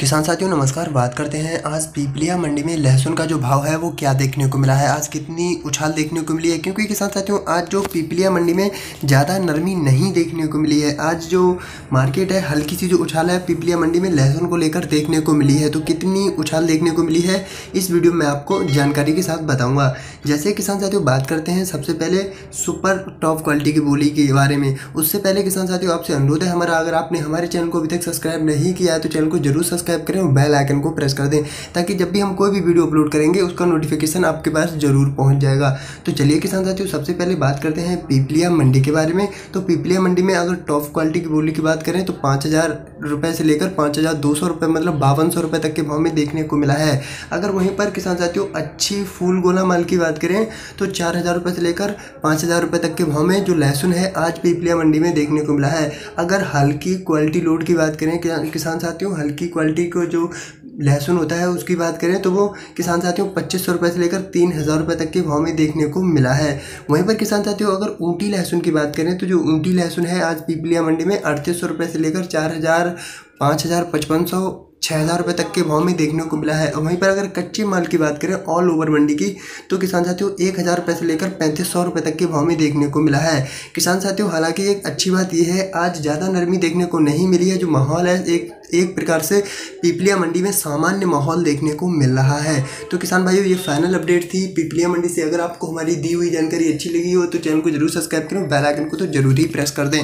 किसान साथियों, नमस्कार। बात करते हैं आज पीपलिया मंडी में लहसुन का जो भाव है, वो क्या देखने को मिला है? आज कितनी उछाल देखने को मिली है? क्योंकि किसान साथियों, आज जो पीपलिया मंडी में ज़्यादा नरमी नहीं देखने को मिली है, आज जो मार्केट है, हल्की सी जो उछाल है, पीपलिया मंडी में लहसुन को लेकर देखने को मिली है। तो कितनी उछाल देखने को मिली है, इस वीडियो में आपको जानकारी के साथ बताऊँगा। जैसे किसान साथियों, बात करते हैं सबसे पहले सुपर टॉप क्वालिटी की बोली के बारे में। उससे पहले किसान साथियों, आपसे अनुरोध है, हमारा, अगर आपने हमारे चैनल को अभी तक सब्सक्राइब नहीं किया है तो चैनल को ज़रूर सब्सक्राइब सब्सक्राइब करें और बेल आइकन को प्रेस कर दें, ताकि जब भी हम कोई भी वीडियो अपलोड करेंगे, उसका नोटिफिकेशन आपके पास ज़रूर पहुँच जाएगा। तो चलिए किसान साथियों, सबसे पहले बात करते हैं पीपलिया मंडी के बारे में। तो पीपलिया मंडी में अगर टॉप क्वालिटी की बोली की बात करें तो पाँच हज़ार से लेकर पाँच हज़ार मतलब बावन तक के भाव में देखने को मिला है। अगर वहीं पर किसान साथियों, अच्छी फूल गोला माल की बात करें तो चार से लेकर पाँच तक के भाव में जो लहसुन है, आज पीपलिया मंडी में देखने को मिला है। अगर हल्की क्वालिटी लोड की बात करें, किसान साथियों, हल्की क्वालिटी को जो लहसुन होता है, उसकी बात करें तो वो किसान साथियों पच्चीस सौ रुपये से लेकर तीन हज़ार रुपये तक के भाव में देखने को मिला है। वहीं पर किसान साथियों, अगर ऊँटी लहसुन की बात करें तो जो ऊँटी लहसुन है, आज पीपलिया मंडी में अड़तीस सौ रुपये से लेकर चार हज़ार पाँच हज़ार पचपन सौ छः हज़ार रुपये तक के भाव में देखने को मिला है। वहीं पर अगर कच्चे माल की बात करें ऑल ओवर मंडी की तो किसान साथियों, एक हज़ार रुपये से लेकर पैंतीस सौ रुपये तक के भाव में देखने को मिला है। किसान साथियों, हालाँकि एक अच्छी बात यह है, आज ज़्यादा नरमी देखने को नहीं मिली है, जो माहौल है, एक एक प्रकार से पीपलिया मंडी में सामान्य माहौल देखने को मिल रहा है। तो किसान भाइयों, ये फाइनल अपडेट थी। पीपलिया मंडी से अगर आपको हमारी दी हुई जानकारी अच्छी लगी हो तो चैनल को ज़रूर सब्सक्राइब करें बेल आइकन को तो ज़रूर ही प्रेस कर दें।